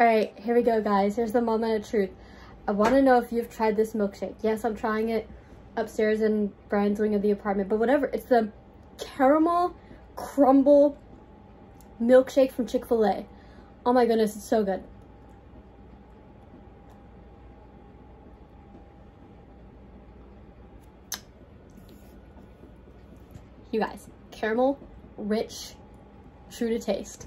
All right, here we go, guys. Here's the moment of truth. I want to know if you've tried this milkshake. Yes, I'm trying it upstairs in Brian's wing of the apartment, but whatever. It's the caramel crumble milkshake from Chick-fil-A. Oh my goodness, it's so good. You guys, caramel, rich, true to taste.